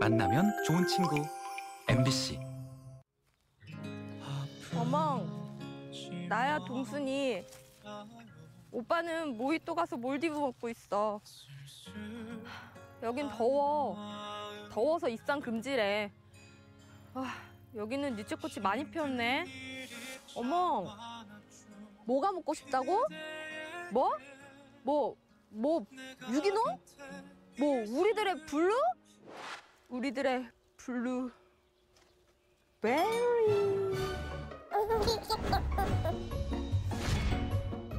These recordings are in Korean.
만나면 좋은 친구 MBC 어멍, 나야 동순이. 오빠는 모히또 가서 몰디브 먹고 있어. 여긴 더워. 더워서 입상 금지래. 아, 여기는 유채꽃이 많이 피었네. 어멍, 뭐가 먹고 싶다고? 뭐? 뭐, 뭐, 유기농? 뭐, 우리들의 블루? 우리들의 블루. 베리.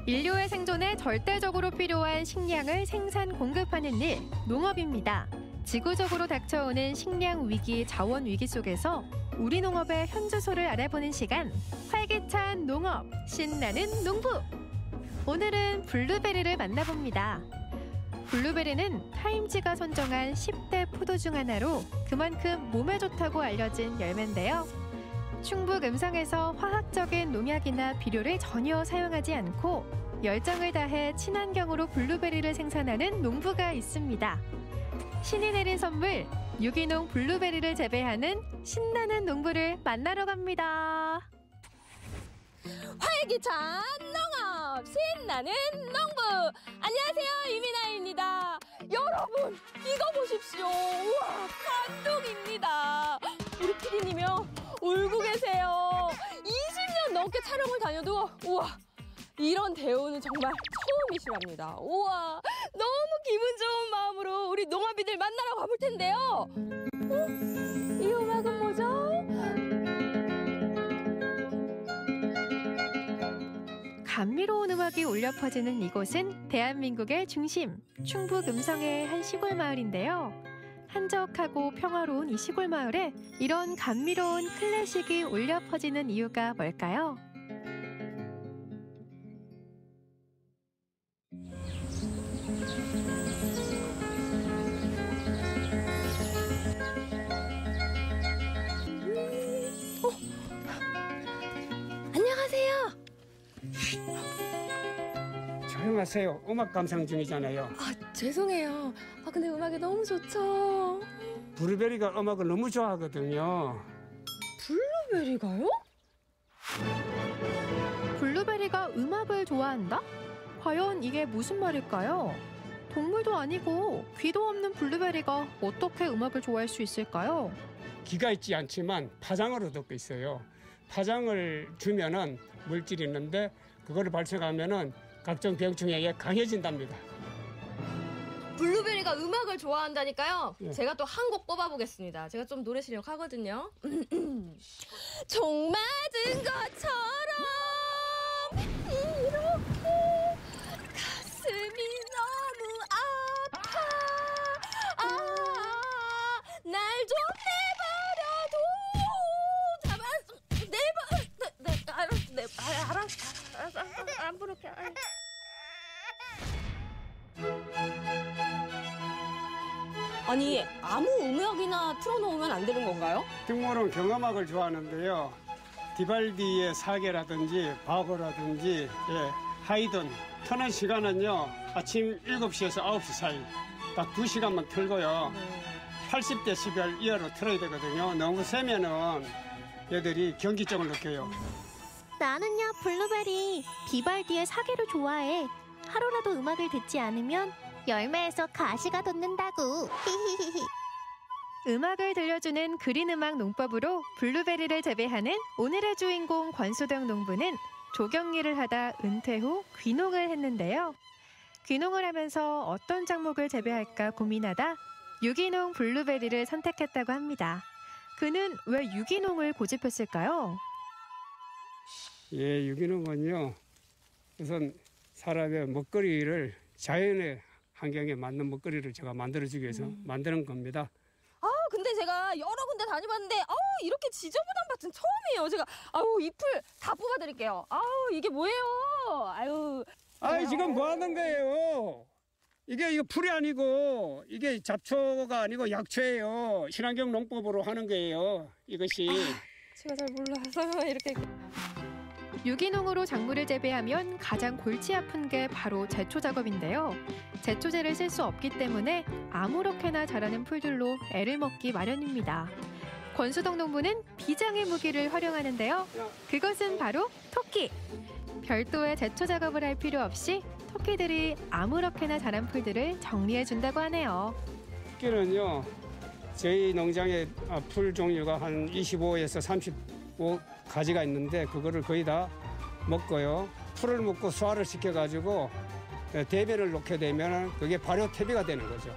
인류의 생존에 절대적으로 필요한 식량을 생산 공급하는 일, 농업입니다. 지구적으로 닥쳐오는 식량 위기, 자원 위기 속에서 우리 농업의 현주소를 알아보는 시간, 활기찬 농업, 신나는 농부. 오늘은 블루베리를 만나봅니다. 블루베리는 타임지가 선정한 10대 food 중 하나로 그만큼 몸에 좋다고 알려진 열매인데요. 충북 음성에서 화학적인 농약이나 비료를 전혀 사용하지 않고 열정을 다해 친환경으로 블루베리를 생산하는 농부가 있습니다. 신이 내린 선물 유기농 블루베리를 재배하는 신나는 농부를 만나러 갑니다. 활기찬 농업 신나는 농부. 안녕하세요 유미나입니다. 여러분 이거 보십시오. 우와 감동입니다. 우리 피디님이요 울고 계세요. 20년 넘게 촬영을 다녀도 우와 이런 대우는 정말 처음이시랍니다. 우와 너무 기분 좋은 마음으로 우리 농업인들 만나러 가볼 텐데요. 어? 감미로운 음악이 울려 퍼지는 이곳은 대한민국의 중심, 충북 음성의 한 시골 마을인데요. 한적하고 평화로운 이 시골 마을에 이런 감미로운 클래식이 울려 퍼지는 이유가 뭘까요? 조용하세요. 음악 감상 중이잖아요. 아 죄송해요 아 근데 음악이 너무 좋죠 브루베리가 음악을 너무 좋아하거든요. 블루베리가요? 블루베리가 음악을 좋아한다? 과연 이게 무슨 말일까요? 동물도 아니고 귀도 없는 블루베리가 어떻게 음악을 좋아할 수 있을까요? 기가 있지 않지만 파장으로 듣고 있어요. 파장을 주면은 물질이 있는데 그거를 발생하면은 각종 병충해에 강해진답니다. 블루베리가 음악을 좋아한다니까요. 예. 제가 또 한 곡 뽑아보겠습니다. 제가 좀 노래 실력 하거든요. 종 맞은 것처럼 이렇게 가슴이 너무 아파 아 날 좀 내버려둬 잡았어 내버 내, 내, 알았어 내, 아, 알았어 알았어 알았어 안 부를게 아. 아니 아무 음악이나 틀어놓으면 안 되는 건가요? 등모는 경음악을 좋아하는데요. 디발디의 사계라든지 바고라든지 예, 하이든 켜는 시간은요 아침 7시에서 9시 사이 딱 2시간만 틀고요. 80데시벨 이하로 틀어야 되거든요. 너무 세면은 얘들이 경기증을 느껴요. 나는요 블루베리 비발디의 사계를 좋아해. 하루라도 음악을 듣지 않으면 열매에서 가시가 돋는다고 히히히히 음악을 들려주는 그린 음악 농법으로 블루베리를 재배하는 오늘의 주인공 권소정 농부는 조경일을 하다 은퇴 후 귀농을 했는데요. 귀농을 하면서 어떤 작목을 재배할까 고민하다 유기농 블루베리를 선택했다고 합니다. 그는 왜 유기농을 고집했을까요? 예, 유기농은요 우선 사람의 먹거리를 자연의 환경에 맞는 먹거리를 제가 만들어주기 위해서 만드는 겁니다. 아 근데 제가 여러 군데 다녀봤는데 아우 이렇게 지저분한 밭은 처음이에요 제가 아우 잎을 다 뽑아드릴게요 아우 이게 뭐예요 아유 아이 지금 뭐 하는 거예요? 이게 이거 풀이 아니고 이게 잡초가 아니고 약초예요. 친환경 농법으로 하는 거예요. 이것이 제가 잘 몰라서 이렇게 유기농으로 작물을 재배하면 가장 골치 아픈 게 바로 제초 작업인데요. 제초제를 쓸 수 없기 때문에 아무렇게나 자라는 풀들로 애를 먹기 마련입니다. 권수동 농부는 비장의 무기를 활용하는데요. 그것은 바로 토끼. 별도의 제초 작업을 할 필요 없이 토끼들이 아무렇게나 자란 풀들을 정리해 준다고 하네요. 토끼는요 저희 농장에 아, 풀 종류가 한 25에서 35 가지가 있는데 그거를 거의 다 먹고요. 풀을 먹고 소화를 시켜가지고 대변을 놓게 되면 그게 발효 퇴비가 되는 거죠.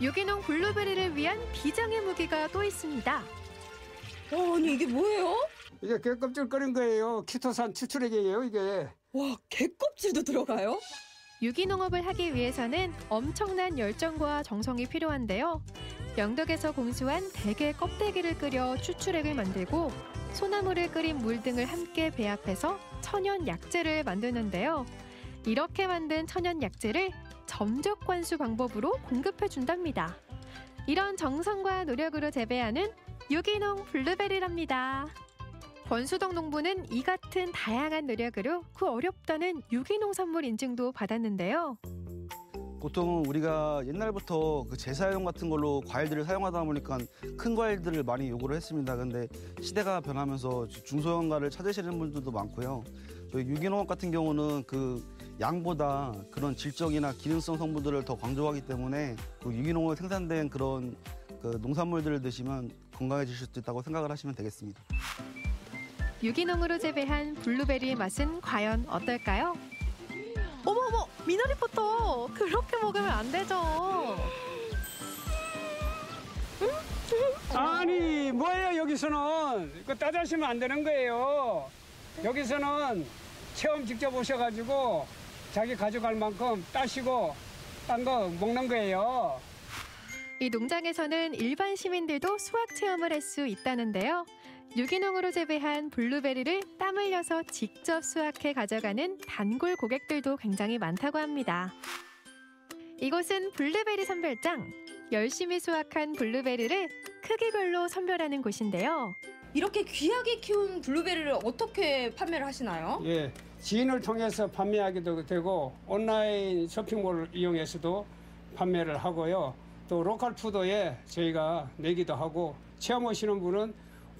유기농 블루베리를 위한 비장의 무기가 또 있습니다. 어, 아니 이게 뭐예요? 이게 개껍질 끓인 거예요. 키토산 추출액이에요 이게. 와, 개껍질도 들어가요? 유기농업을 하기 위해서는 엄청난 열정과 정성이 필요한데요. 영덕에서 공수한 대게 껍데기를 끓여 추출액을 만들고 소나무를 끓인 물 등을 함께 배합해서 천연 약재를 만드는데요. 이렇게 만든 천연 약재를 점적 관수 방법으로 공급해 준답니다. 이런 정성과 노력으로 재배하는 유기농 블루베리랍니다. 권수덕 농부는 이 같은 다양한 노력으로 그 어렵다는 유기농 산물 인증도 받았는데요. 보통 우리가 옛날부터 그 재사용 같은 걸로 과일들을 사용하다 보니까 큰 과일들을 많이 요구를 했습니다. 근데 시대가 변하면서 중소형과를 찾으시는 분들도 많고요. 저희 유기농업 같은 경우는 그 양보다 그런 질적이나 기능성 성분들을 더 강조하기 때문에 그 유기농으로 생산된 그런 그 농산물들을 드시면 건강해지실 수 있다고 생각을 하시면 되겠습니다. 유기농으로 재배한 블루베리의 맛은 과연 어떨까요? 어머 어머 미나 리포터 그렇게 먹으면 안 되죠. 아니 뭐예요 여기서는 그 따자시면 안 되는 거예요. 여기서는 체험 직접 오셔가지고 자기 가져갈 만큼 따시고 딴 거 먹는 거예요. 이 농장에서는 일반 시민들도 수확 체험을 할 수 있다는데요. 유기농으로 재배한 블루베리를 땀 흘려서 직접 수확해 가져가는 단골 고객들도 굉장히 많다고 합니다. 이곳은 블루베리 선별장. 열심히 수확한 블루베리를 크기별로 선별하는 곳인데요. 이렇게 귀하게 키운 블루베리를 어떻게 판매를 하시나요? 예, 지인을 통해서 판매하기도 되고 온라인 쇼핑몰을 이용해서도 판매를 하고요. 또 로컬 푸드에 저희가 내기도 하고 체험 오시는 분은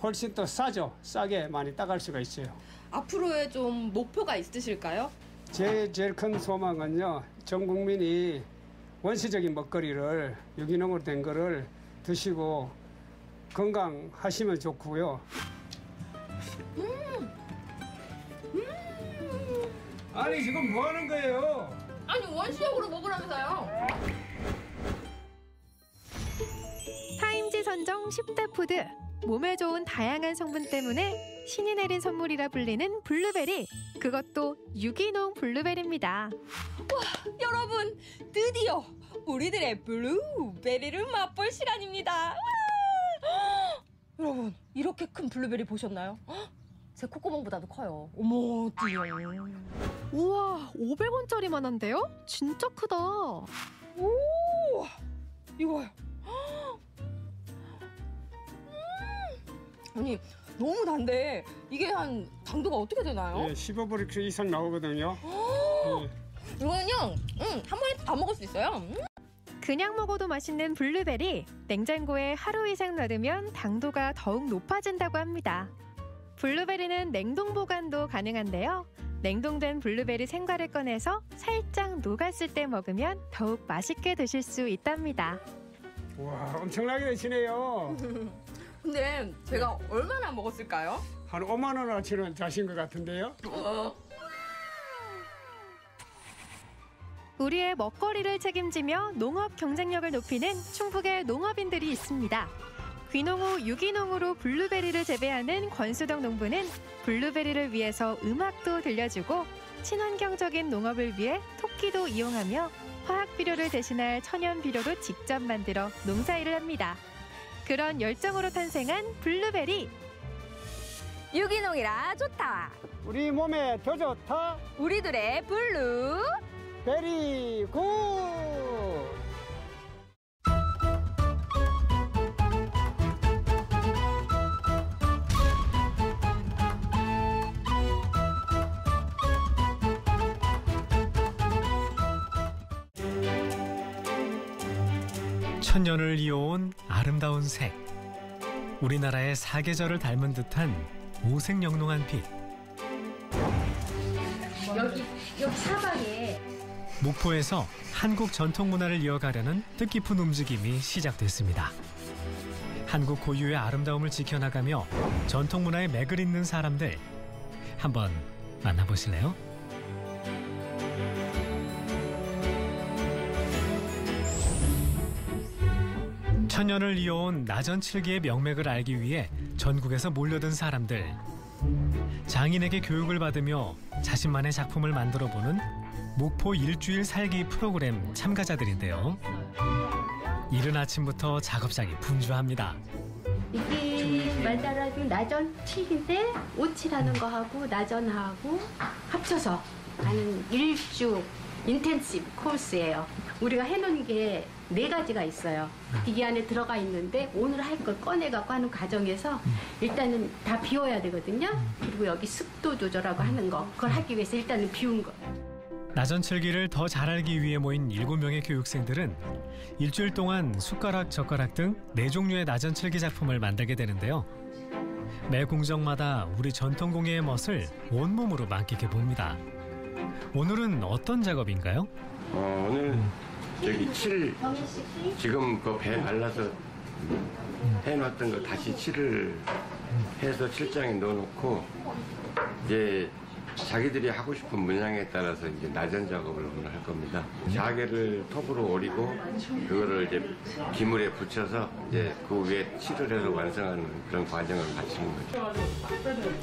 훨씬 더 싸죠. 싸게 많이 따갈 수가 있어요. 앞으로의 좀 목표가 있으실까요? 제 제일 큰 소망은요. 전 국민이 원시적인 먹거리를 유기농으로 된 거를 드시고 건강하시면 좋고요. 아니 지금 뭐 하는 거예요? 아니 원시적으로 먹으라면서요. 타임지 선정 10대 푸드. 몸에 좋은 다양한 성분 때문에 신이 내린 선물이라 불리는 블루베리. 그것도 유기농 블루베리입니다. 여러분 드디어 우리들의 블루베리를 맛볼 시간입니다. 와! 여러분 이렇게 큰 블루베리 보셨나요? 제 콧구멍보다도 커요. 어머 뛰어. 우와, 500원짜리만 한데요? 진짜 크다. 오 이거요. 아니 너무 단데 이게 한 당도가 어떻게 되나요? 예, 15불 이상 나오거든요. 예. 이거는요, 음, 한 번에 다 먹을 수 있어요. 음. 그냥 먹어도 맛있는 블루베리. 냉장고에 하루 이상 놔두면 당도가 더욱 높아진다고 합니다. 블루베리는 냉동 보관도 가능한데요. 냉동된 블루베리 생과를 꺼내서 살짝 녹았을 때 먹으면 더욱 맛있게 드실 수 있답니다. 와 엄청나게 되시네요. 근데 제가 얼마나 먹었을까요? 한 5만 원어치는 자신 것 같은데요. 우리의 먹거리를 책임지며 농업 경쟁력을 높이는 충북의 농업인들이 있습니다. 귀농 후 유기농으로 블루베리를 재배하는 권수덕 농부는 블루베리를 위해서 음악도 들려주고 친환경적인 농업을 위해 토끼도 이용하며 화학 비료를 대신할 천연 비료로 직접 만들어 농사일을 합니다. 그런 열정으로 탄생한 블루베리. 유기농이라 좋다. 우리 몸에 더 좋다. 우리들의 블루. 베리 굿. 천년을 이어온 아름다운 색. 우리나라의 사계절을 닮은 듯한 오색영롱한 빛. 여기 여기 사방에 목포에서 한국 전통 문화를 이어가려는 뜻깊은 움직임이 시작됐습니다. 한국 고유의 아름다움을 지켜나가며 전통 문화에 맥을 잇는 사람들 한번 만나보실래요? 천년을 이어온 나전칠기의 명맥을 알기 위해 전국에서 몰려든 사람들 장인에게 교육을 받으며 자신만의 작품을 만들어 보는 목포 일주일 살기 프로그램 참가자들인데요. 이른 아침부터 작업장이 분주합니다. 이게 말 따라서 나전 칠인데 오칠하는 거하고 나전하고 합쳐서 하는 일주 intensive course예요. 우리가 해놓은 게 네 가지가 있어요. 이 안에 들어가 있는데 오늘 할 걸 꺼내갖고 하는 과정에서 일단은 다 비워야 되거든요. 그리고 여기 습도 조절하고 하는 거 그걸 하기 위해서 일단은 비운 거. 나전칠기를 더 잘 알기 위해 모인 7명의 교육생들은 일주일 동안 숟가락, 젓가락 등 네 종류의 나전칠기 작품을 만들게 되는데요. 매 공정마다 우리 전통 공예의 멋을 온몸으로 만끽해 봅니다. 오늘은 어떤 작업인가요? 어, 오늘 저기 칠 지금 그 배 발라서 해놨던 거 다시 칠을 해서 칠장에 넣어놓고 이제 자기들이 하고 싶은 문양에 따라서 이제 나전 작업을 오늘 할 겁니다. 자개를 톱으로 오리고 그거를 이제 기물에 붙여서 이제 그 위에 칠을 해서 완성하는 그런 과정을 마치는 거죠.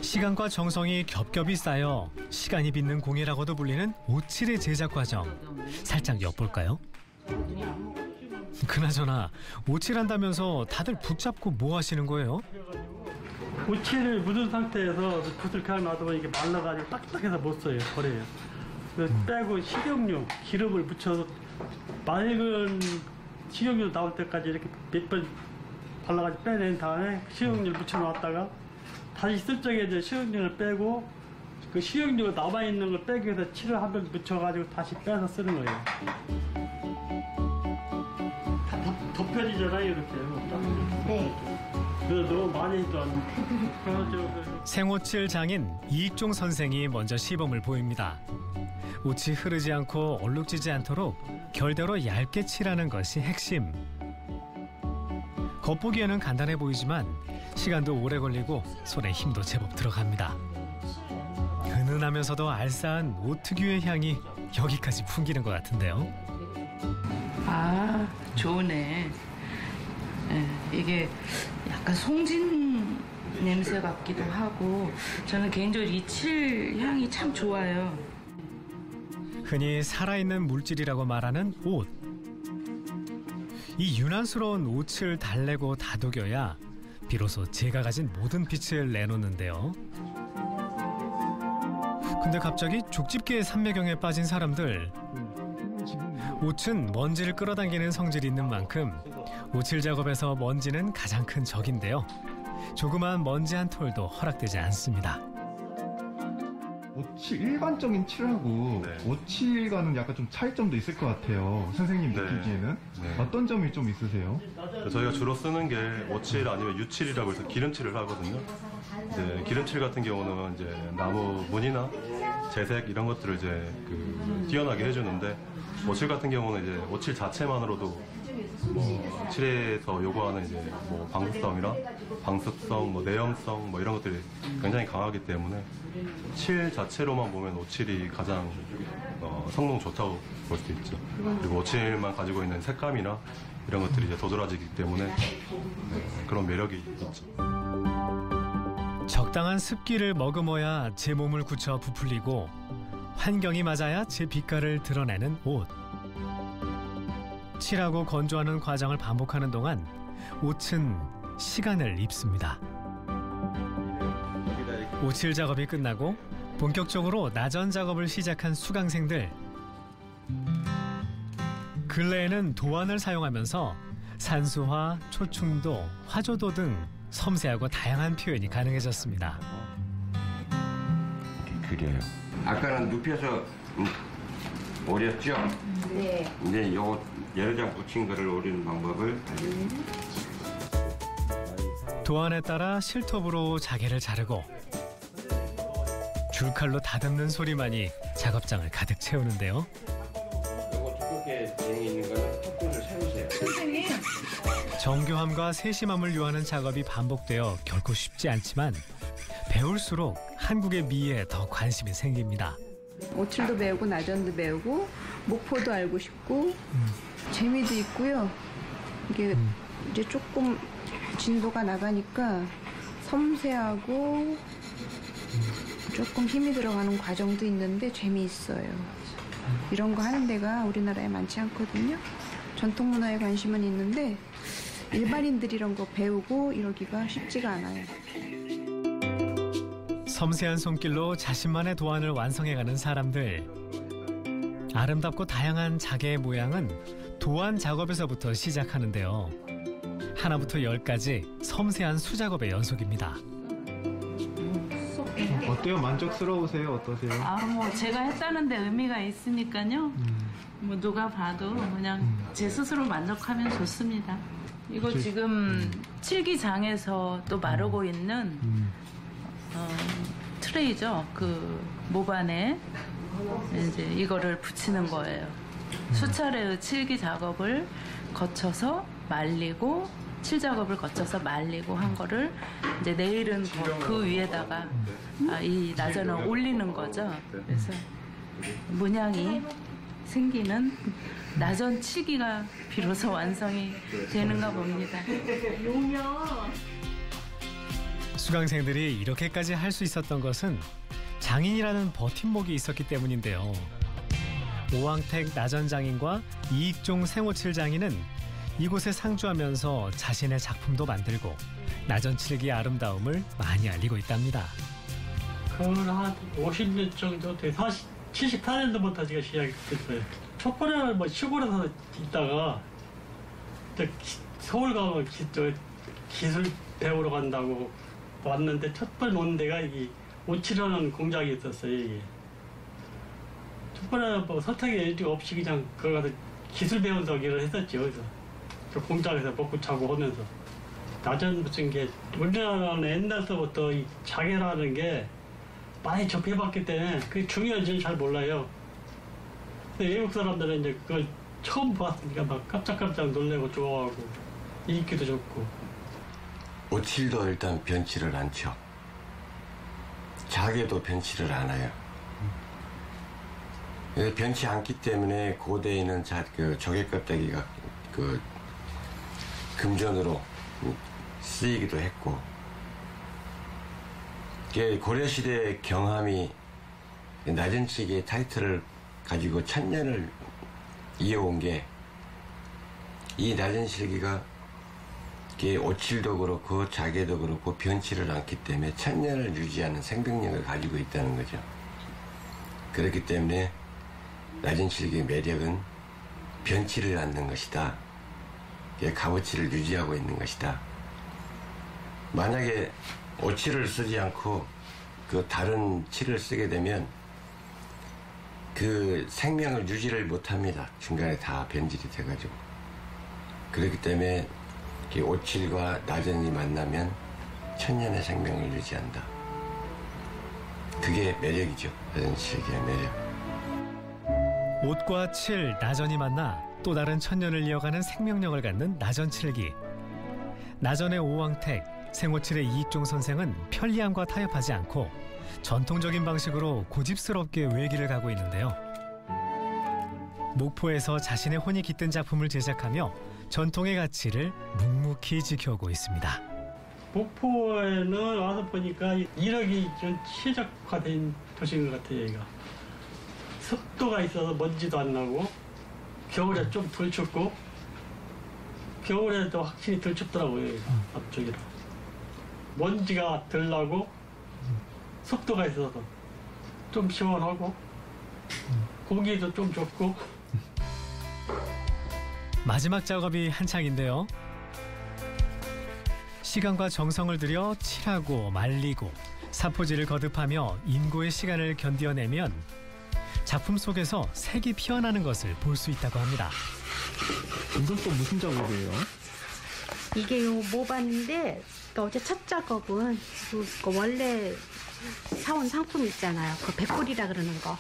시간과 정성이 겹겹이 쌓여 시간이 빚는 공예라고도 불리는 오칠의 제작 과정 살짝 엿볼까요? 그나저나 오칠한다면서 다들 붙잡고 뭐 하시는 거예요? 우치를 묻은 상태에서 붓을 그냥 놔두면 이게 말라가지고 딱딱해서 못 써요. 버려요. 그래서 빼고 식용유, 기름을 묻혀서 맑은 식용유 나올 때까지 이렇게 몇 번 발라가지고 빼낸 다음에 식용유를 묻혀놨다가 다시 쓸 적에 이제 식용유를 빼고 그 식용유가 남아 있는 걸 빼기 위해서 칠을 한 번 묻혀가지고 다시 빼서 쓰는 거예요. 덮여지잖아요, 이렇게. 네. 그래서 너무 많이 해도 안 돼. 그, 생오칠 장인 이익종 선생이 먼저 시범을 보입니다. 옷이 흐르지 않고 얼룩지지 않도록 결대로 얇게 칠하는 것이 핵심. 겉보기에는 간단해 보이지만 시간도 오래 걸리고 손에 힘도 제법 들어갑니다. 은은하면서도 알싸한 옷 특유의 향이 여기까지 풍기는 것 같은데요. 아, 좋네. 예, 이게 약간 송진 냄새 같기도 하고 저는 개인적으로 이칠 향이 참 좋아요. 흔히 살아있는 물질이라고 말하는 옷. 이 유난스러운 옷을 달래고 다독여야 비로소 제가 가진 모든 빛을 내놓는데요. 근데 갑자기 족집게의 산매경에 빠진 사람들. 옷은 먼지를 끌어당기는 성질이 있는 만큼 오칠 작업에서 먼지는 가장 큰 적인데요. 조그마한 먼지 한 톨도 허락되지 않습니다. 오칠 일반적인 칠하고 오칠과는 약간 좀 차이점도 있을 것 같아요. 선생님 네. 느끼기에는 네. 어떤 점이 좀 있으세요? 저희가 주로 쓰는 게 오칠 아니면 유칠이라고 해서 기름칠을 하거든요. 이제 기름칠 같은 경우는 이제 나무 무늬나 재색 이런 것들을 이제 그 뛰어나게 해주는데 오칠 같은 경우는 이제 오칠 자체만으로도 뭐 칠에서 요구하는 이제 뭐 방수성이나 방습성, 뭐 내염성 뭐 이런 것들이 굉장히 강하기 때문에 칠 자체로만 보면 오칠이 가장 어, 성능 좋다고 볼 수 있죠. 그리고 오칠만 가지고 있는 색감이나 이런 것들이 이제 도드라지기 때문에 네, 그런 매력이 있죠. 적당한 습기를 머금어야 제 몸을 굳혀 부풀리고 환경이 맞아야 제 빛깔을 드러내는 옷. 칠하고 건조하는 과정을 반복하는 동안 옷은 시간을 입습니다. 오칠 작업이 끝나고 본격적으로 나전 작업을 시작한 수강생들. 근래에는 도안을 사용하면서 산수화, 초충도, 화조도 등 섬세하고 다양한 표현이 가능해졌습니다. 그려요. 아까는 눕혀서 음, 오렸죠? 네. 이제 요 여러 장 붙인 거를 오리는 방법을 알려드립니다. 도안에 따라 실톱으로 자개를 자르고 줄칼로 다듬는 소리만이 작업장을 가득 채우는데요. 정교함과 세심함을 요하는 작업이 반복되어 결코 쉽지 않지만 배울수록 한국의 미에 더 관심이 생깁니다. 오칠도 배우고 나전도 배우고 목포도 알고 싶고 재미도 있고요. 이게 이제 조금 진도가 나가니까 섬세하고 조금 힘이 들어가는 과정도 있는데 재미있어요. 이런 거 하는 데가 우리나라에 많지 않거든요. 전통 문화에 관심은 있는데 일반인들이 이런 거 배우고 이러기가 쉽지가 않아요. 섬세한 손길로 자신만의 도안을 완성해가는 사람들. 아름답고 다양한 자개의 모양은 도안 작업에서부터 시작하는데요. 하나부터 열까지 섬세한 수작업의 연속입니다. 어때요? 만족스러우세요? 어떠세요? 아, 뭐 제가 했다는데 의미가 있으니까요. 뭐 누가 봐도 그냥 제 스스로 만족하면 좋습니다. 이거 그치. 지금 칠기장에서 또 마르고 있는 어, 트레이죠. 그 모반에 이제 이거를 붙이는 거예요. 수차례의 칠기 작업을 거쳐서 말리고 칠 작업을 거쳐서 말리고 한 거를 이제 내일은 그, 그 위에다가 아, 이 나전을 올리는 거죠. 그래서 문양이 생기는 나전 치기가 비로소 완성이 되는가 봅니다. 수강생들이 이렇게까지 할 수 있었던 것은 장인이라는 버팀목이 있었기 때문인데요. 오왕택 나전 장인과 이익종 생오칠 장인은 이곳에 상주하면서 자신의 작품도 만들고 나전칠기의 아름다움을 많이 알리고 있답니다. 그건 한 50년 정도 돼. 40, 74년도부터 제가 시작했어요. 초반에는 뭐 시골에서 있다가 저 기- 서울 가면 기, 저 기술 배우러 간다고 왔는데 첫번 온 데가 이 오칠하는 공장이 있었어요. 이게. 첫 번에 뭐 선택의 일이 없이 그냥 거기 가서 기술 배운다고 일을 했었죠. 그래서 저 공장에서 먹고 자고 하면서 나전 무슨 게 우리나라는 옛날서부터 이 자개라는 게 많이 접해봤기 때문에 그게 중요한지는 잘 몰라요. 외국 사람들은 이제 그걸 처음 봤으니까 막 깜짝깜짝 놀래고 좋아하고 인기도 좋고 오칠도 일단 변치를 않죠. 자개도 변치를 않아요. 예, 변치 않기 때문에 고대에는 자, 그 조개 껍데기가 그 금전으로 쓰이기도 했고 고려시대 경함이 낮은 칙의 타이틀을 가지고 천년을 이어온 게 이 낮은 실기가 오칠도 그렇고 자개도 그렇고 변치를 않기 때문에 천년을 유지하는 생명력을 가지고 있다는 거죠. 그렇기 때문에 낮은 실기의 매력은 변치를 않는 것이다. 값어치를 유지하고 있는 것이다. 만약에 오칠을 쓰지 않고 그 다른 칠을 쓰게 되면 그 생명을 유지를 못합니다. 중간에 다 변질이 돼가지고. 그렇기 때문에 이 오칠과 나전이 만나면 천년의 생명을 유지한다. 그게 매력이죠. 나전 실기의 매력. 옷과 칠, 나전이 만나 또 다른 천년을 이어가는 생명력을 갖는 나전칠기. 나전의 오왕택, 생오칠의 이익종 선생은 편리함과 타협하지 않고 전통적인 방식으로 고집스럽게 외길을 가고 있는데요. 목포에서 자신의 혼이 깃든 작품을 제작하며 전통의 가치를 묵묵히 지켜오고 있습니다. 목포에는 와서 보니까 이력이 좀 최적화된 도시인 것 같아요, 여기가. 습도가 있어서 먼지도 안 나고, 겨울에 좀 덜 춥고, 겨울에도 확실히 덜 춥더라고요, 여기가. 앞쪽이라. 먼지가 덜 나고, 습도가 있어서 좀 시원하고, 공기도 좀 좋고, 마지막 작업이 한창인데요. 시간과 정성을 들여 칠하고 말리고 사포질을 거듭하며 인고의 시간을 견뎌내면 작품 속에서 색이 피어나는 것을 볼 수 있다고 합니다. 이건 또 무슨 작업이에요? 이게 요 모반인데 또 어제 첫 작업은 그, 그 원래 사온 상품 있잖아요. 그 백골이라 그러는 거.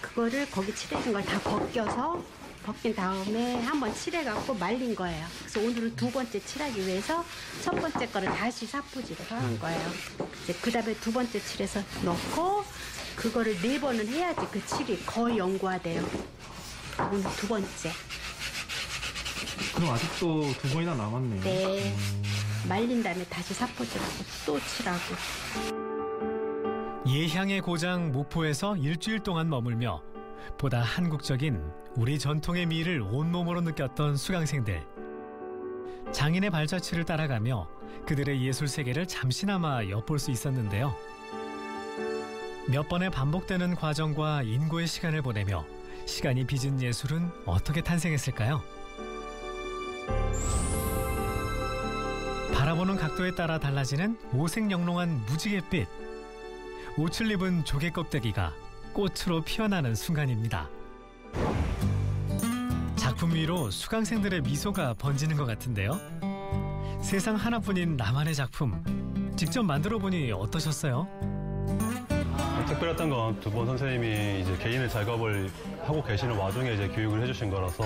그거를 거기 칠해준 걸 다 벗겨서 벗긴 다음에 한번 칠해갖고 말린 거예요. 그래서 오늘은 두 번째 칠하기 위해서 첫 번째 거를 다시 사포질을 하는 거예요. 이제 그 다음에 두 번째 칠해서 넣고 그거를 네 번은 해야지 그 칠이 거의 연구화돼요. 오늘 두 번째. 그럼 아직도 두 번이나 남았네요. 네. 말린 다음에 다시 사포질하고 또 칠하고. 예향의 고장 목포에서 일주일 동안 머물며 보다 한국적인 우리 전통의 미를 온몸으로 느꼈던 수강생들. 장인의 발자취를 따라가며 그들의 예술 세계를 잠시나마 엿볼 수 있었는데요. 몇 번의 반복되는 과정과 인고의 시간을 보내며 시간이 빚은 예술은 어떻게 탄생했을까요? 바라보는 각도에 따라 달라지는 오색영롱한 무지갯빛. 옷을 입은 조개 껍데기가 꽃으로 피어나는 순간입니다. 작품 위로 수강생들의 미소가 번지는 것 같은데요. 세상 하나뿐인 나만의 작품 직접 만들어 보니 어떠셨어요? 특별했던 건두분 선생님이 이제 개인의 작업을 하고 계시는 와중에 이제 교육을 해주신 거라서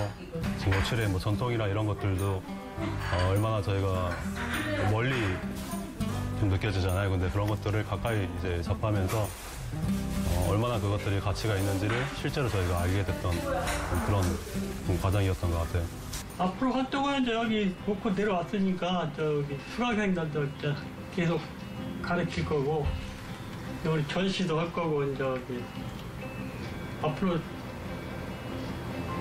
지금 오칠의 뭐 전통이나 이런 것들도 어, 얼마나 저희가 멀리 좀 느껴지잖아요. 근데 그런 것들을 가까이 이제 접하면서 어, 얼마나 그것들이 가치가 있는지를 실제로 저희가 알게 됐던 그런 좀 과정이었던 것 같아요. 앞으로 활동은 이제 여기 목포 내려왔으니까 저기 수강생들도 이제 계속 가르칠 거고 우리 전시도 할 거고 이제 여기 앞으로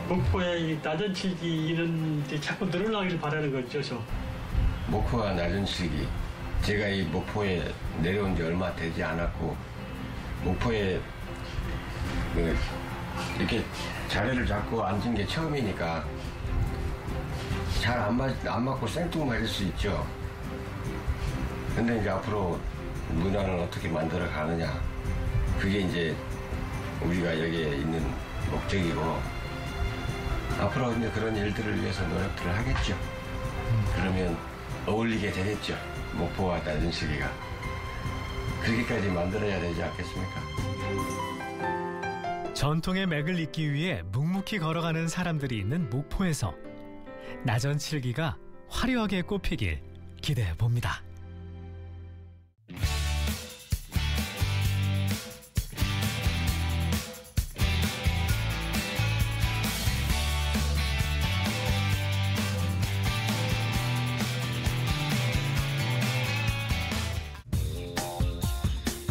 목포의 이 나전치기 이런 게 자꾸 늘어나길 바라는 거죠, 저. 목포와 낮은치기 제가 이 목포에 내려온 지 얼마 되지 않았고 목포에 그 이렇게 자리를 잡고 앉은 게 처음이니까 잘안 맞고 생뚱맞을 수 있죠. 근데 이제 앞으로 문화는 어떻게 만들어 가느냐. 그게 이제 우리가 여기에 있는 목적이고 앞으로 이제 그런 일들을 위해서 노력들을 하겠죠. 그러면 어울리게 되겠죠. 목포와 낮은 시기가. 그렇게까지 만들어야 되지 않겠습니까? 전통의 맥을 잇기 위해 묵묵히 걸어가는 사람들이 있는 목포에서 나전 칠기가 화려하게 꽃피길 기대해 봅니다.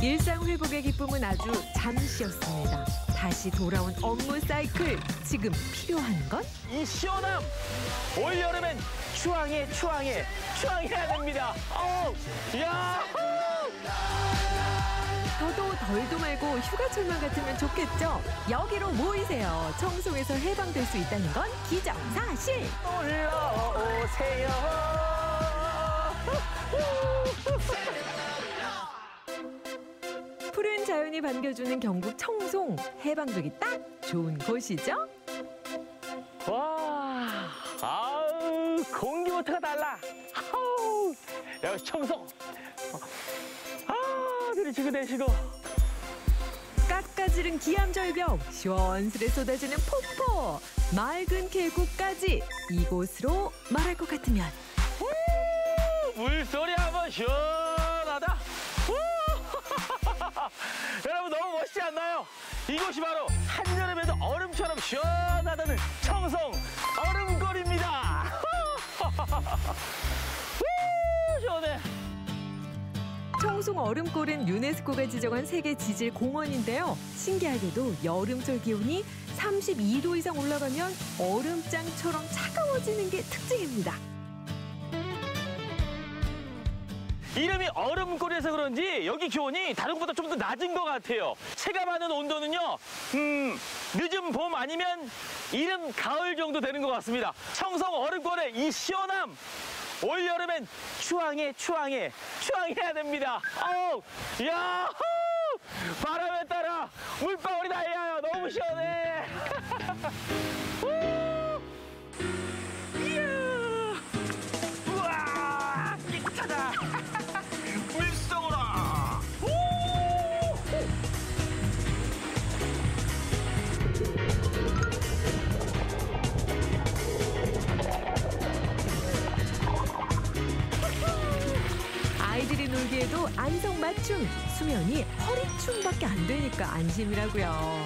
일상 회복의 기쁨은 아주 잠시였습니다. 다시 돌아온 업무 사이클. 지금 필요한 건? 이 시원함 올 여름엔 추앙해 추앙해 추앙해야 됩니다. 어우 야 더도 덜도 말고 휴가철만 같으면 좋겠죠? 여기로 모이세요. 청송에서 해방될 수 있다는 건 기정사실. 올라오세요. 푸른 자연이 반겨주는 경북 청송. 해방되기 딱 좋은 곳이죠? 와 아우 공기부터가 달라. 아우 여기 청송. 아 들이쉬고 내쉬고. 깎아지른 기암절벽, 시원스레 쏟아지는 폭포, 맑은 계곡까지 이곳으로 말할 것 같으면 물소리 한번 시원하다. 우! 여러분 너무 멋지지 않나요? 이곳이 바로 한여름에도 얼음처럼 시원하다는 청송 얼음골입니다. 우! 시원해. 청송 얼음골은 유네스코가 지정한 세계 지질 공원인데요. 신기하게도 여름철 기온이 32도 이상 올라가면 얼음장처럼 차가워지는 게 특징입니다. 이름이 얼음골이라서 그런지 여기 기온이 다른 곳보다 좀 더 낮은 것 같아요. 체감하는 온도는요, 음, 늦은 봄 아니면 이른 가을 정도 되는 것 같습니다. 청성 얼음골의 이 시원함! 올 여름엔 추앙해, 추앙해, 추앙해야 됩니다. 어우, 야 바람에 따라 물방울이 날려요. 너무 시원해. 놀기에도 안성맞춤, 수면이 허리춤밖에 안 되니까 안심이라고요.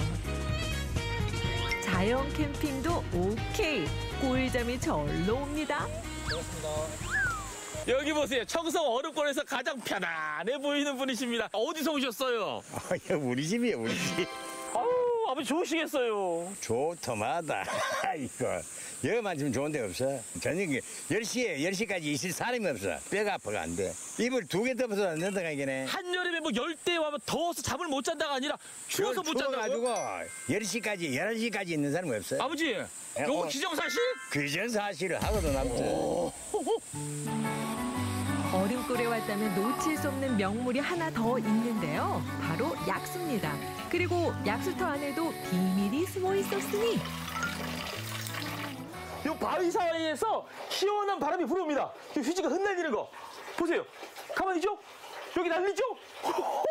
자연 캠핑도 오케이. 꿀잠이 절로 옵니다. 여기 보세요. 청성 어렵권에서 가장 편안해 보이는 분이십니다. 어디서 오셨어요? 아, 우리 집이에요, 우리 집. 아버지 좋으시겠어요. 좋더마다. 이거. 여만 좀 좋은 데 없어. 저녁에 10시에, 10시까지 있을 사람이 없어. 뼈가 아파가 안 돼. 이불 두개 덮어서 안 된다가 이게네. 한여름에 뭐 열대 와면 더워서 잠을 못 잔다가 아니라 추워서 못 잔다고요? 가지고 10시까지, 11시까지 있는 사람이 없어. 아버지, 요거 기정사실? 기정사실을 하고도 남죠. 얼음골에 왔다면 놓칠 수 없는 명물이 하나 더 있는데요. 바로 약수입니다. 그리고 약수터 안에도 비밀이 숨어 있었으니 요 바위 사이에서 시원한 바람이 불어옵니다. 요 휴지가 흩날리는 거. 보세요. 가만히 있죠? 여기 날리죠? 호호!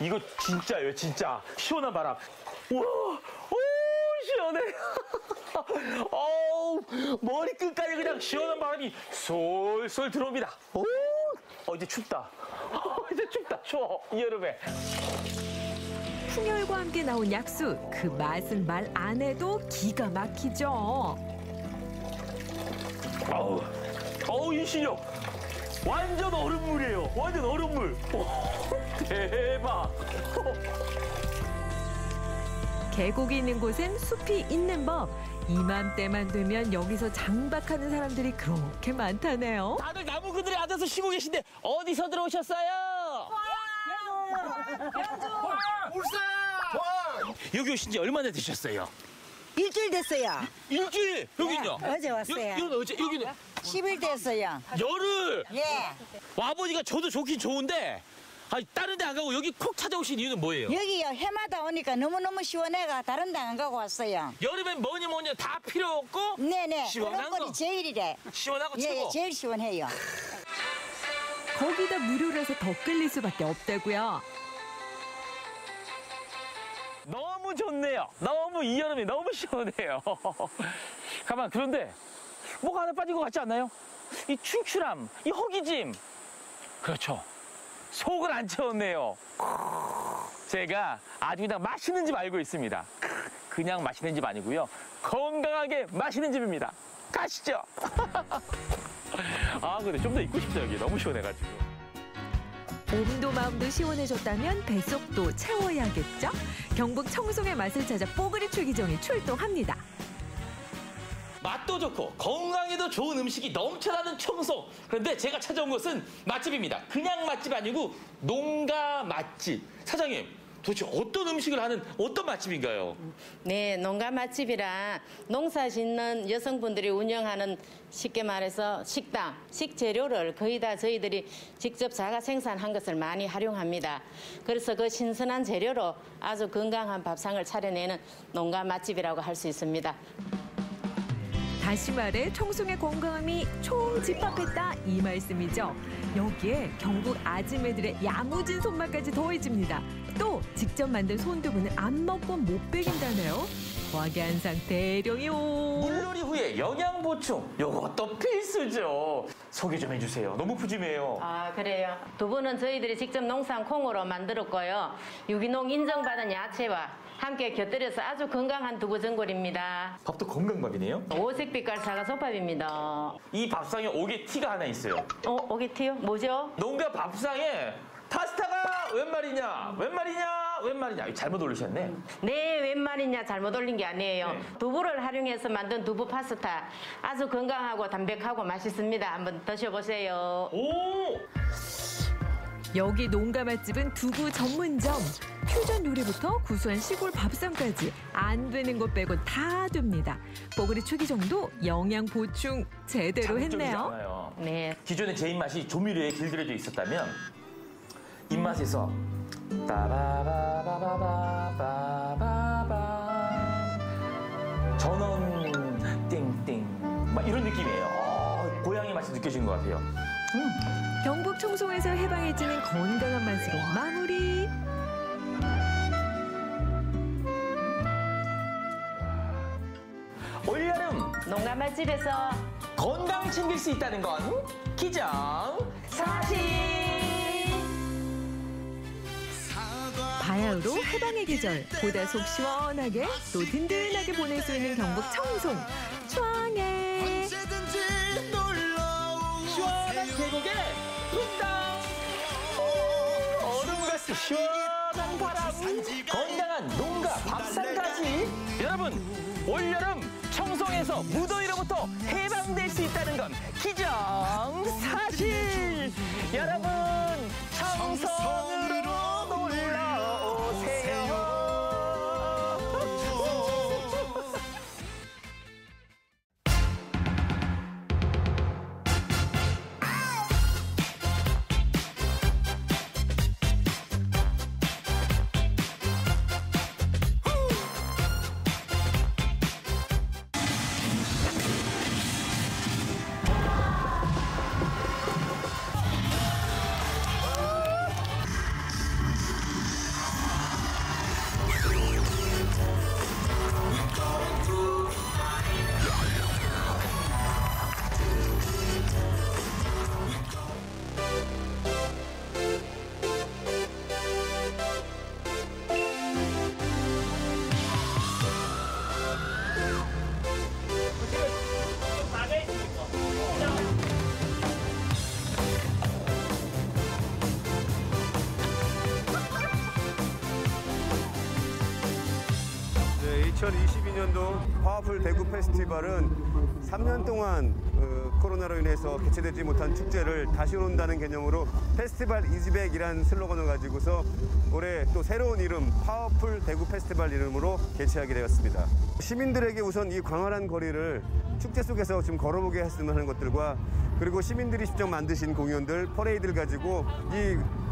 이거 진짜예요, 진짜. 시원한 바람. 우와, 오, 시원해. 어우, 머리끝까지 그냥 시원한 바람이 솔솔 들어옵니다. 오, 어, 이제 춥다. 어, 이제 춥다, 추워. 이 여름에. 풍열과 함께 나온 약수 그 맛은 말 안 해도 기가 막히죠. 어우, 어우, 이 실력. 완전 얼음물이에요. 완전 얼음물. 오, 대박. 계곡이 있는 곳엔 숲이 있는 법. 이맘때만 되면 여기서 장박하는 사람들이 그렇게 많다네요. 다들 나무 그늘에 앉아서 쉬고 계신데 어디서 들어오셨어요? 여기 오신 지 얼마나 되셨어요? 일주일 됐어요. 일주일 여기는요? 네, 어제 왔어요. 여, 여기는 어제 여기는 10일 됐어요. 열흘. 예. 아버지가 저도 좋긴 좋은데 아니 다른 데 안 가고 여기 콕 찾아오신 이유는 뭐예요? 여기요 해마다 오니까 너무너무 시원해가 다른 데 안 가고 왔어요. 여름엔 뭐니 뭐니 다 필요 없고 네네. 시원한 얼음골이 거. 제일이래. 시원하고 예, 최고. 예, 제일 시원해요. 거기다 무료라서 더 끌릴 수밖에 없다고요. 너무 좋네요. 너무 이 여름이 너무 시원해요. 가만 그런데 뭐가 하나 빠진 것 같지 않나요? 이 출출함, 이 허기짐. 그렇죠. 속을 안 채웠네요. 제가 아주 그냥 맛있는 집 알고 있습니다. 그냥 맛있는 집 아니고요. 건강하게 맛있는 집입니다. 가시죠. 아 근데 좀 더 있고 싶다 여기 너무 시원해가지고. 몸도 마음도 시원해졌다면 뱃속도 채워야겠죠? 경북 청송의 맛을 찾아 뽀글이 출기정이 출동합니다. 맛도 좋고 건강에도 좋은 음식이 넘쳐나는 청송. 그런데 제가 찾아온 곳은 맛집입니다. 그냥 맛집 아니고 농가 맛집. 사장님, 도대체 어떤 음식을 하는 어떤 맛집인가요? 네, 농가 맛집이라 농사 짓는 여성분들이 운영하는 쉽게 말해서 식당, 식재료를 거의 다 저희들이 직접 자가 생산한 것을 많이 활용합니다. 그래서 그 신선한 재료로 아주 건강한 밥상을 차려내는 농가 맛집이라고 할 수 있습니다. 다시 말해 청송의 건강함이 총집합했다 이 말씀이죠. 여기에 경북 아지매들의 야무진 손맛까지 더해집니다. 또 직접 만든 손두부는 안 먹고 못 베긴다네요. 와기한상 대령이요. 물놀이 후에 영양 보충 요것도 필수죠. 소개 좀 해주세요. 너무 푸짐해요. 아, 그래요. 두부는 저희들이 직접 농산 콩으로 만들었고요. 유기농 인정받은 야채와 함께 곁들여서 아주 건강한 두부 전골입니다. 밥도 건강밥이네요. 오색 빛깔 사과솥밥입니다. 이 밥상에 오게 티가 하나 있어요. 어, 오게 티요? 뭐죠? 농가 밥상에 파스타가 웬 말이냐, 웬 말이냐, 웬 말이냐. 잘못 올리셨네. 네, 웬 말이냐 잘못 올린 게 아니에요. 두부를 활용해서 만든 두부 파스타 아주 건강하고 담백하고 맛있습니다. 한번 드셔보세요. 오! 여기 농가 맛집은 두부 전문점. 퓨전 요리부터 구수한 시골 밥상까지 안 되는 것 빼곤 다 됩니다. 뽀글이 추기정도 영양 보충 제대로 했네요. 네. 기존의 제 입맛이 조미료에 길들여져 있었다면 입맛에서 따바바바바바바바 전원 땡땡 막 이런 느낌이에요. 어, 고향의 맛이 느껴지는 것 같아요. 경북 청송에서 해방해지는 건강한 맛으로 마무리. 올여름 농가 맛집에서 건강 챙길 수 있다는 건 기정 사실. 바야흐로 해방의 계절 보다 속 시원하게 또 든든하게 보낼 수 있는 경북 청송 추앙해 시원한 계곡에 시원한 바람 건강한 농가 밥상까지 여러분 올여름 청송에서 무더위로부터 해방될 수 있다는 건 기정사실. 여러분 청송으로 2022년도 파워풀 대구 페스티벌은 3년 동안 어, 코로나로 인해서 개최되지 못한 축제를 다시 온다는 개념으로 festival is back이라는 슬로건을 가지고서 올해 또 새로운 이름 파워풀 대구 페스티벌 이름으로 개최하게 되었습니다. 시민들에게 우선 이 광활한 거리를 축제 속에서 좀 걸어보게 했으면 하는 것들과 그리고 시민들이 직접 만드신 공연들, 퍼레이드를 가지고 이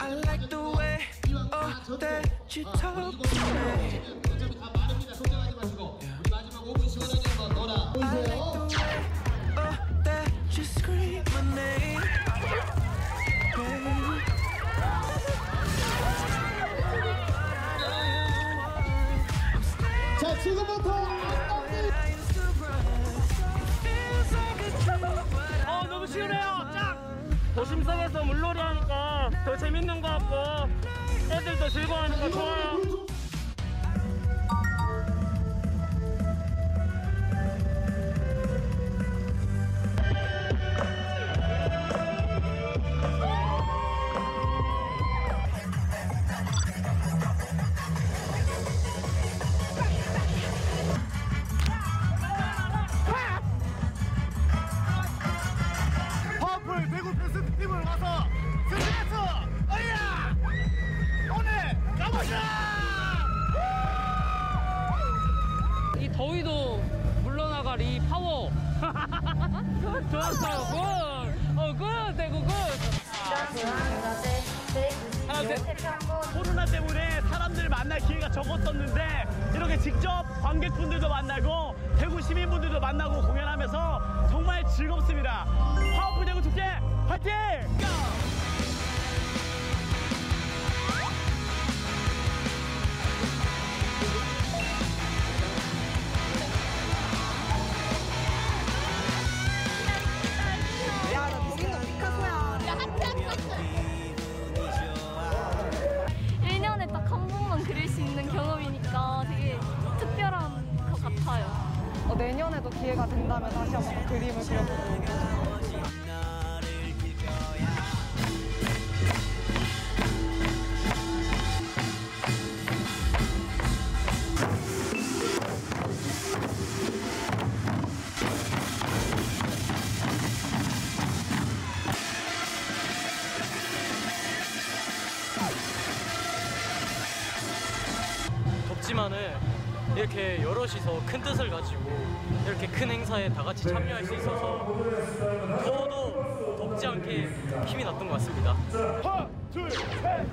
I like the way oh, that you talk to me. I like the way oh, that you scream my name. Baby. 자 지금부터 더 재밌는 것 같고 애들도 즐거워하는 거 좋아요 기회가 된다면 다시 한번 그림을 그려보고 않게 힘이 났던 것 같습니다. 하나, 둘, 셋.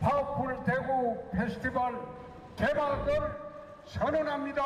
파워풀 대구 페스티벌 개막을 선언합니다.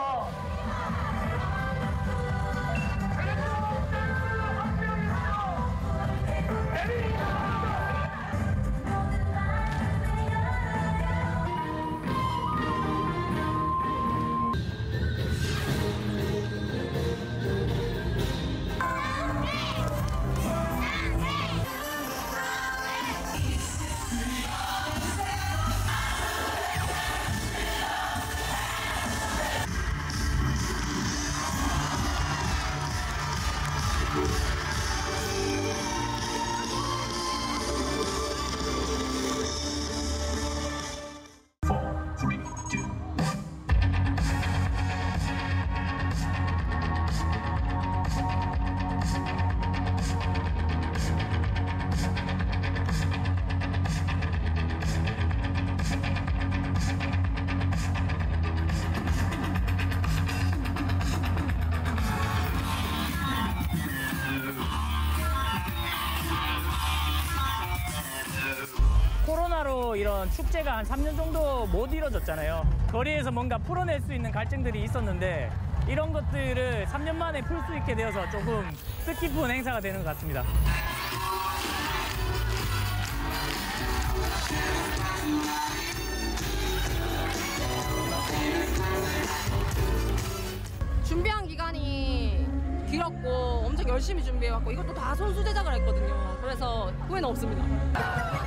축제가 한 3년 정도 못 이뤄졌잖아요. 거리에서 뭔가 풀어낼 수 있는 갈증들이 있었는데 이런 것들을 3년 만에 풀 수 있게 되어서 조금 뜻깊은 행사가 되는 것 같습니다. 준비한 기간이 길었고 엄청 열심히 준비해왔고 이것도 다 손수 제작을 했거든요. 그래서 후회는 없습니다.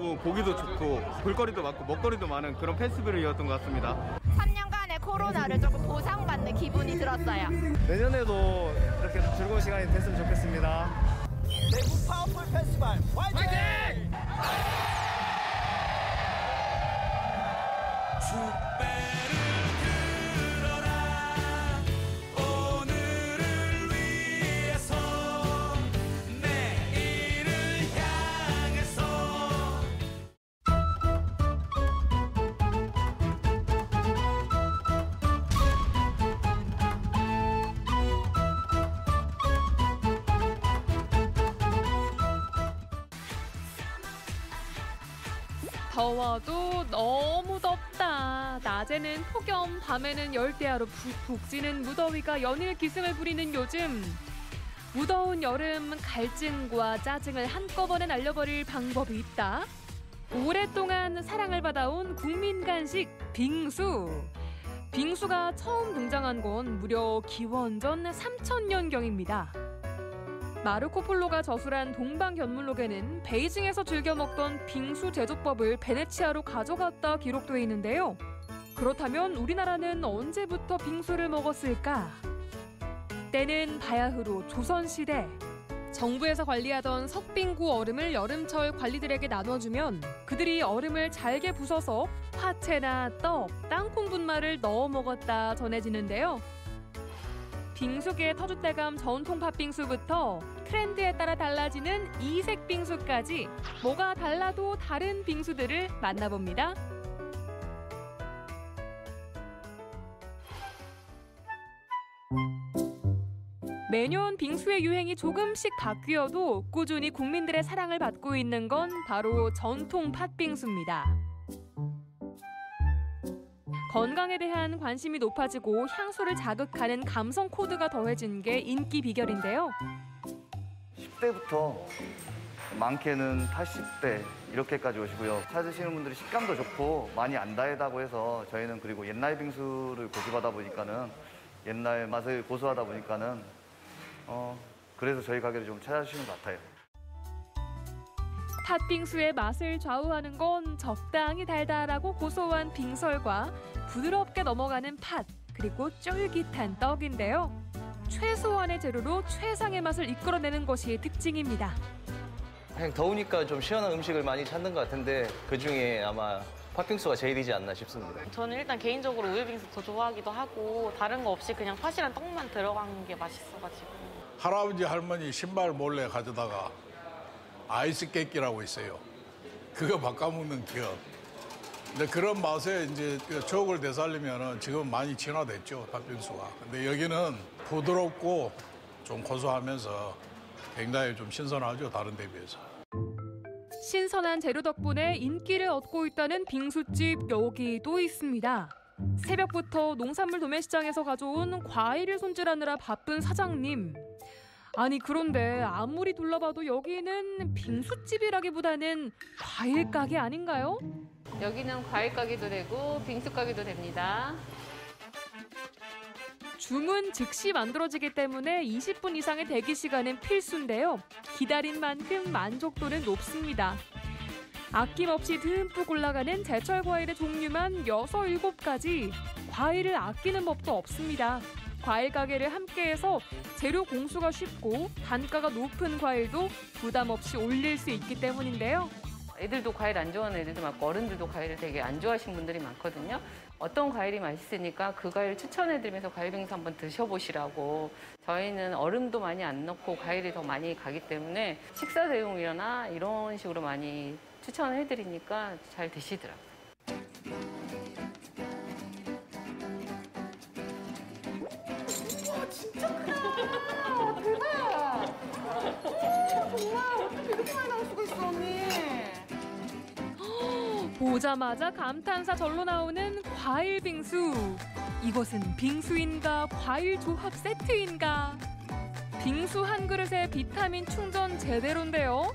편안하고 보기도 좋고 볼거리도 많고 먹거리도 많은 그런 페스티벌이었던 것 같습니다. 3년간의 코로나를 조금 보상받는 기분이 들었어요. 내년에도 이렇게 즐거운 시간이 됐으면 좋겠습니다. 대구 파워풀 페스티벌 더워도 너무 덥다. 낮에는 폭염, 밤에는 열대야로 찌는 무더위가 연일 기승을 부리는 요즘. 무더운 여름 갈증과 짜증을 한꺼번에 날려버릴 방법이 있다. 오랫동안 사랑을 받아온 국민 간식 빙수. 빙수가 처음 등장한 건 무려 기원전 3000년경입니다. 마르코 폴로가 저술한 동방견물록에는 베이징에서 즐겨 먹던 빙수 제조법을 베네치아로 가져갔다 기록돼 있는데요. 그렇다면 우리나라는 언제부터 빙수를 먹었을까? 때는 바야흐로 조선시대. 정부에서 관리하던 석빙구 얼음을 여름철 관리들에게 나눠주면 그들이 얼음을 잘게 부숴서 화채나 떡, 땅콩 분말을 넣어 먹었다 전해지는데요. 빙수계의 터줏대감 전통 팥빙수부터 트렌드에 따라 달라지는 이색 빙수까지 뭐가 달라도 다른 빙수들을 만나봅니다. 매년 빙수의 유행이 조금씩 바뀌어도 꾸준히 국민들의 사랑을 받고 있는 건 바로 전통 팥빙수입니다. 건강에 대한 관심이 높아지고 향수를 자극하는 감성 코드가 더해진 게 인기 비결인데요. 10대부터 많게는 80대 이렇게까지 오시고요. 찾으시는 분들이 식감도 좋고 많이 안 달다고 해서 저희는 그리고 옛날 빙수를 고집하다 보니까는 옛날 맛을 고수하다 보니까는 어 그래서 저희 가게를 좀 찾아주시는 것 같아요. 팥빙수의 맛을 좌우하는 건 적당히 달달하고 고소한 빙설과 부드럽게 넘어가는 팥, 그리고 쫄깃한 떡인데요. 최소한의 재료로 최상의 맛을 이끌어내는 것이 특징입니다. 그냥 더우니까 좀 시원한 음식을 많이 찾는 것 같은데 그 중에 아마 팥빙수가 제일이지 않나 싶습니다. 저는 일단 개인적으로 우유빙수 더 좋아하기도 하고 다른 거 없이 그냥 팥이랑 떡만 들어간 게 맛있어가지고 할아버지 할머니 신발 몰래 가져다가 아이스 깨끼라고 있어요. 그거 바꿔먹는 기억. 근데 그런 맛에 이제 그 추억을 되살리면은 지금 많이 진화됐죠 팥빙수가. 근데 여기는 부드럽고 좀 고소하면서 굉장히 좀 신선하죠 다른 데 비해서. 신선한 재료 덕분에 인기를 얻고 있다는 빙수집 여기도 있습니다. 새벽부터 농산물 도매시장에서 가져온 과일을 손질하느라 바쁜 사장님. 아니 그런데 아무리 둘러봐도 여기는 빙수집이라기보다는 과일 가게 아닌가요? 여기는 과일 가게도 되고 빙수 가게도 됩니다. 주문 즉시 만들어지기 때문에 20분 이상의 대기 시간은 필수인데요. 기다린 만큼 만족도는 높습니다. 아낌없이 듬뿍 올라가는 제철 과일의 종류만 6, 7가지. 과일을 아끼는 법도 없습니다. 과일 가게를 함께해서 재료 공수가 쉽고 단가가 높은 과일도 부담 없이 올릴 수 있기 때문인데요. 애들도 과일 안 좋아하는 애들도 많고 어른들도 과일을 되게 안 좋아하시는 분들이 많거든요. 어떤 과일이 맛있으니까 그 과일 추천해드리면서 과일 빙수 한번 드셔보시라고. 저희는 얼음도 많이 안 넣고 과일이 더 많이 가기 때문에 식사 대용이나 이런 식으로 많이 추천해드리니까 잘 드시더라고요. 보자마자 감탄사 절로 나오는 과일 빙수. 이것은 빙수인가 과일 조합 세트인가? 빙수 한 그릇에 비타민 충전 제대로인데요.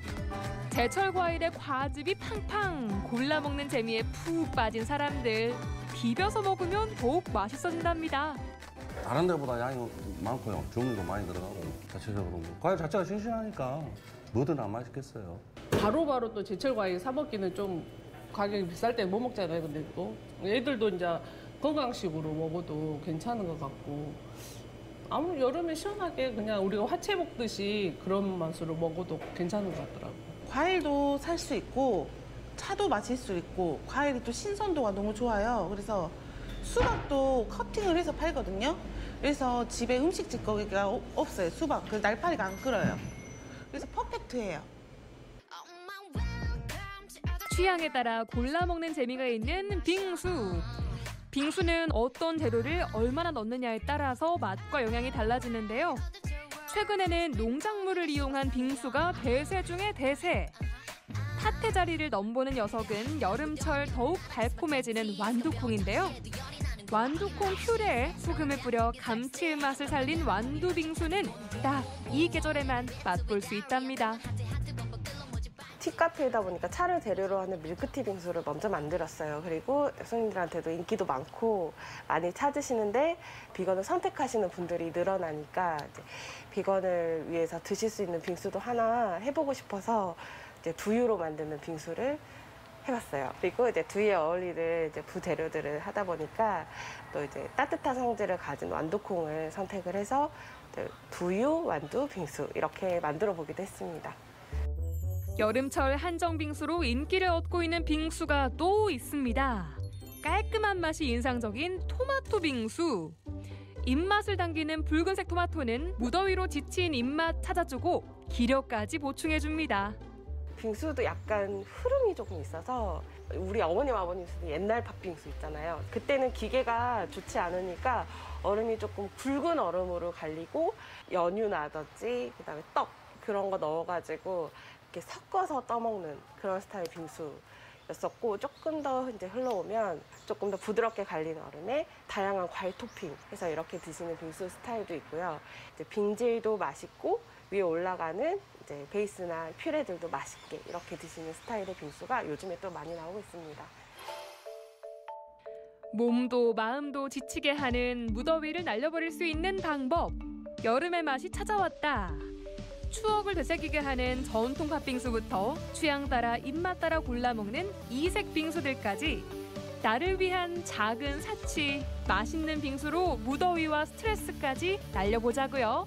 제철 과일에 과즙이 팡팡 골라 먹는 재미에 푹 빠진 사람들. 비벼서 먹으면 더욱 맛있어진답니다. 다른 데보다 양이 많고요. 주문도 많이 들어가고 자체적으로 뭐 과일 자체가 싱싱하니까 뭐든 안 맛있겠어요. 바로바로 또 제철 과일 사 먹기는 좀 가격이 비쌀 때 못 먹잖아요. 근데 또 애들도 이제 건강식으로 먹어도 괜찮은 것 같고 아무 여름에 시원하게 그냥 우리가 화채 먹듯이 그런 맛으로 먹어도 괜찮은 것 같더라고. 과일도 살 수 있고 차도 마실 수 있고 과일이 또 신선도가 너무 좋아요. 그래서 수박도 커팅을 해서 팔거든요. 그래서 집에 음식 어- 없어요. 수박. 그 날파리가 안 끓어요. 그래서 퍼펙트예요. 취향에 따라 골라 먹는 재미가 있는 빙수. 빙수는 어떤 재료를 얼마나 넣느냐에 따라서 맛과 영향이 달라지는데요. 최근에는 농작물을 이용한 빙수가 대세 중의 대세. 팥의 자리를 넘보는 녀석은 여름철 더욱 달콤해지는 완두콩인데요. 완두콩 퓨레에 소금을 뿌려 감칠맛을 살린 완두 빙수는 딱 이 계절에만 맛볼 수 있답니다. 티카페이다 보니까 차를 재료로 하는 밀크티 빙수를 먼저 만들었어요. 그리고 손님들한테도 인기도 많고 많이 찾으시는데 비건을 선택하시는 분들이 늘어나니까 이제 비건을 위해서 드실 수 있는 빙수도 하나 해보고 싶어서 이제 두유로 만드는 빙수를 해봤어요. 그리고 이제 두유에 어울리는 이제 부재료들을 하다 보니까 또 이제 따뜻한 성질을 가진 완두콩을 선택을 해서 두유, 완두, 빙수 이렇게 만들어 보기도 했습니다. 여름철 한정 빙수로 인기를 얻고 있는 빙수가 또 있습니다. 깔끔한 맛이 인상적인 토마토 빙수. 입맛을 당기는 붉은색 토마토는 무더위로 지친 입맛 찾아주고 기력까지 보충해줍니다. 빙수도 약간 흐름이 조금 있어서 우리 어머님 아버님 쓰는 옛날 팥빙수 있잖아요. 그때는 기계가 좋지 않으니까 얼음이 조금 굵은 얼음으로 갈리고 연유나든지 그다음에 떡 그런 거 넣어가지고 이렇게 섞어서 떠먹는 그런 스타일 빙수. 였었고 조금 더 이제 흘러오면 조금 더 부드럽게 갈린 얼음에 다양한 과일 토핑 해서 이렇게 드시는 빙수 스타일도 있고요. 이제 빙질도 맛있고 위에 올라가는 이제 베이스나 퓨레들도 맛있게 이렇게 드시는 스타일의 빙수가 요즘에 또 많이 나오고 있습니다. 몸도 마음도 지치게 하는 무더위를 날려버릴 수 있는 방법. 여름의 맛이 찾아왔다. 추억을 되새기게 하는 전통 팥빙수부터 취향 따라 입맛 따라 골라 먹는 이색 빙수들까지 나를 위한 작은 사치, 맛있는 빙수로 무더위와 스트레스까지 날려보자고요.